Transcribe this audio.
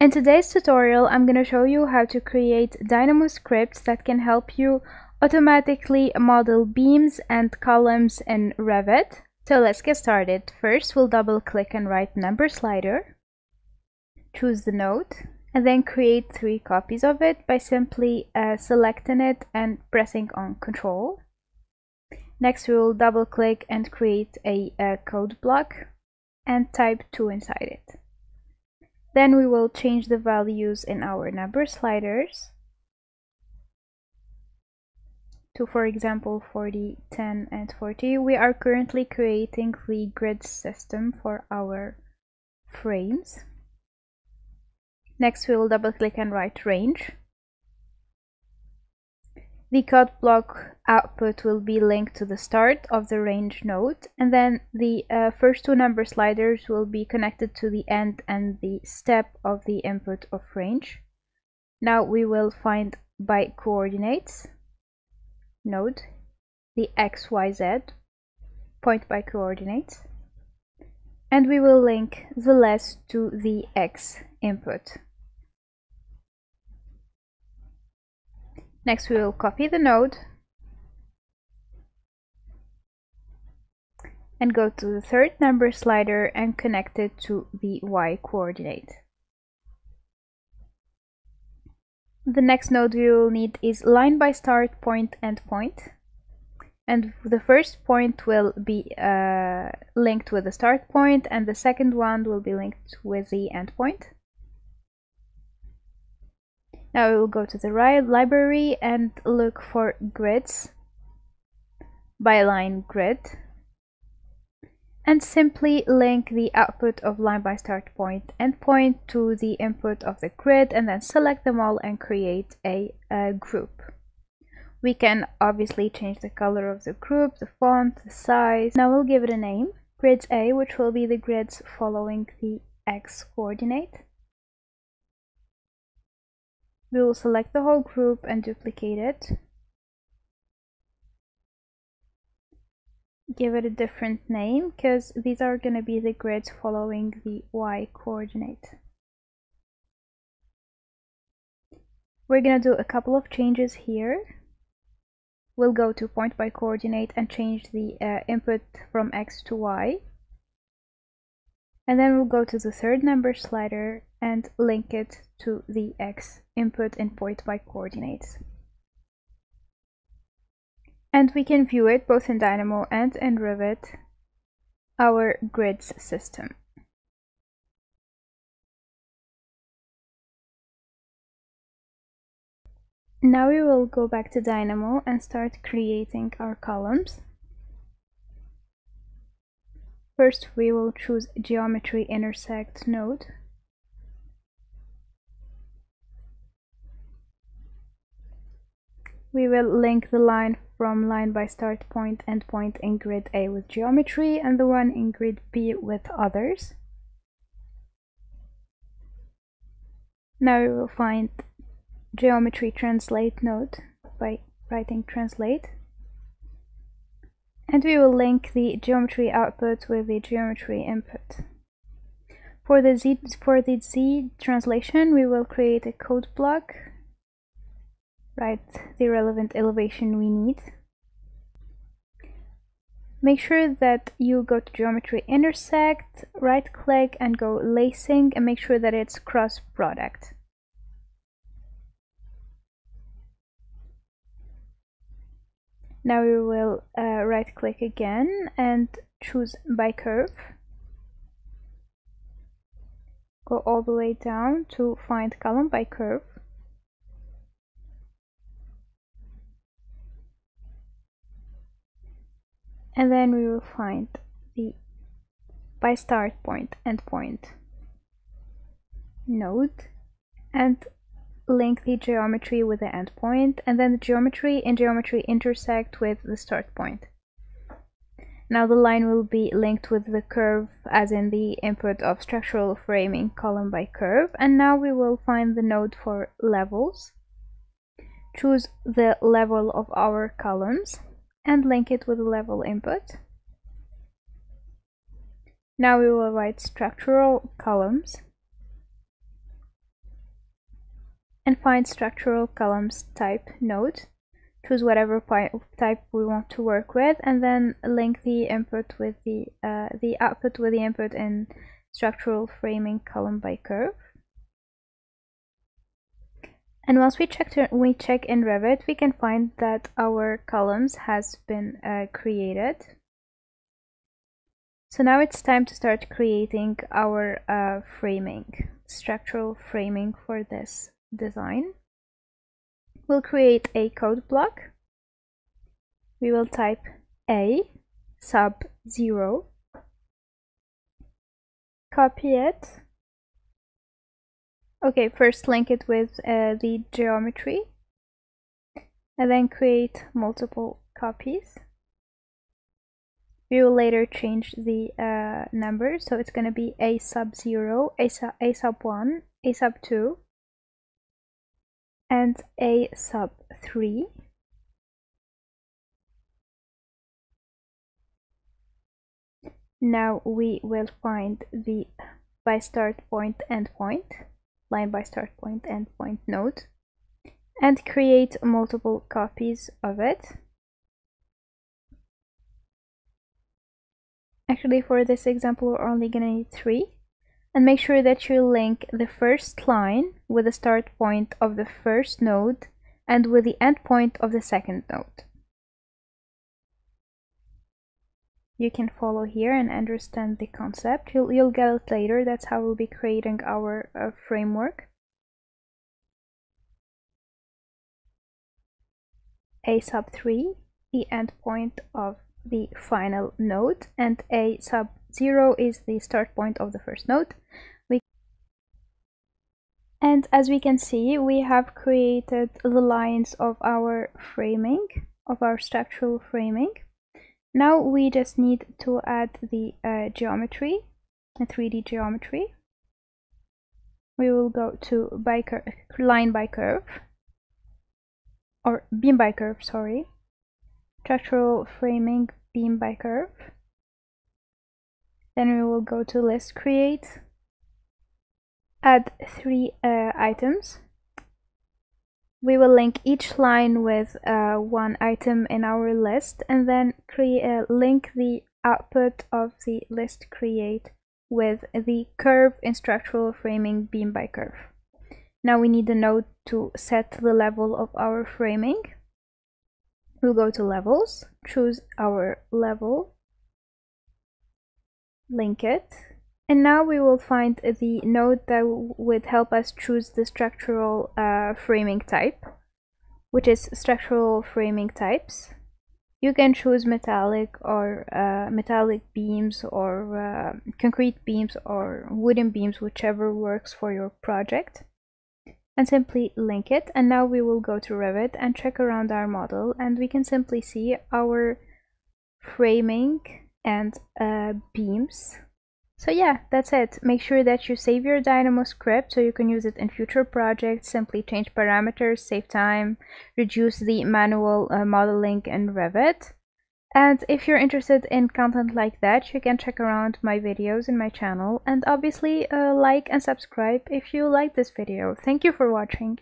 In today's tutorial, I'm going to show you how to create Dynamo scripts that can help you automatically model beams and columns in Revit. So let's get started. First, we'll double click and write number slider. Choose the node and then create three copies of it by simply uh, selecting it and pressing on control. Next, we will double click and create a, a code block and type 2 inside it. Then we will change the values in our number sliders to, for example, 40, 10, and 40. We are currently creating the grid system for our frames. Next, we will double click and write range. The code block output will be linked to the start of the range node and then the uh, first two number sliders will be connected to the end and the step of the input of range. Now we will find by coordinates node the x, y, z point by coordinates and we will link the less to the x input. Next we will copy the node and go to the third number slider and connect it to the y coordinate. The next node we will need is line by start point end point and the first point will be uh, linked with the start point and the second one will be linked with the end point. Now we will go to the right library and look for grids, by line grid, and simply link the output of line by start and point to the input of the grid and then select them all and create a, a group. We can obviously change the color of the group, the font, the size. Now we'll give it a name, grids A, which will be the grids following the x coordinate. We will select the whole group and duplicate it. Give it a different name because these are going to be the grids following the y coordinate. We're going to do a couple of changes here. We'll go to point by coordinate and change the uh, input from x to y. And then we'll go to the third number slider and link it to the x input in point by coordinates. And we can view it both in Dynamo and in Revit, our grids system. Now we will go back to Dynamo and start creating our columns. First we will choose Geometry Intersect node. We will link the line from line by start and point in grid A with geometry and the one in grid B with others. Now we will find geometry translate node by writing translate and we will link the geometry output with the geometry input. For the Z for the Z translation, we will create a code block, write the relevant elevation we need. Make sure that you go to geometry intersect, right click and go lacing and make sure that it's cross product. Now we will uh, right click again and choose by curve. Go all the way down to find column by curve. And then we will find the by start point end point node and link the geometry with the endpoint and then the geometry and geometry intersect with the start point. Now the line will be linked with the curve as in the input of structural framing column by curve and now we will find the node for levels. Choose the level of our columns and link it with level input. Now we will write structural columns and find structural columns type node choose whatever type we want to work with and then link the input with the uh, the output with the input in structural framing column by curve and once we check we check in Revit we can find that our columns has been uh, created so now it's time to start creating our uh, framing structural framing for this design we'll create a code block. We will type A sub 0, copy it. Okay, first link it with uh, the geometry. And then create multiple copies. We will later change the uh, number, so it's going to be A sub 0, A, su A sub 1, A sub 2, and a sub 3 now we will find the by start point endpoint line by start point endpoint node and create multiple copies of it actually for this example we're only gonna need three and make sure that you link the first line with the start point of the first node and with the end point of the second node. You can follow here and understand the concept. You'll, you'll get it later. That's how we'll be creating our uh, framework. A sub 3, the endpoint of the final node, and A sub 0 is the start point of the first node. We and as we can see, we have created the lines of our framing, of our structural framing. Now we just need to add the uh, geometry, the 3D geometry. We will go to by line by curve, or beam by curve, sorry. Structural framing beam by curve then we will go to list create add three uh, items we will link each line with uh, one item in our list and then create uh, link the output of the list create with the curve in structural framing beam by curve now we need a node to set the level of our framing we'll go to levels choose our level link it. And now we will find the node that would help us choose the structural uh, framing type, which is structural framing types. You can choose metallic or uh, metallic beams or uh, concrete beams or wooden beams, whichever works for your project. And simply link it. And now we will go to Revit and check around our model and we can simply see our framing and uh, beams. So yeah, that's it. Make sure that you save your Dynamo script so you can use it in future projects. Simply change parameters, save time, reduce the manual uh, modeling in Revit. And if you're interested in content like that, you can check around my videos in my channel and obviously uh, like and subscribe if you like this video. Thank you for watching.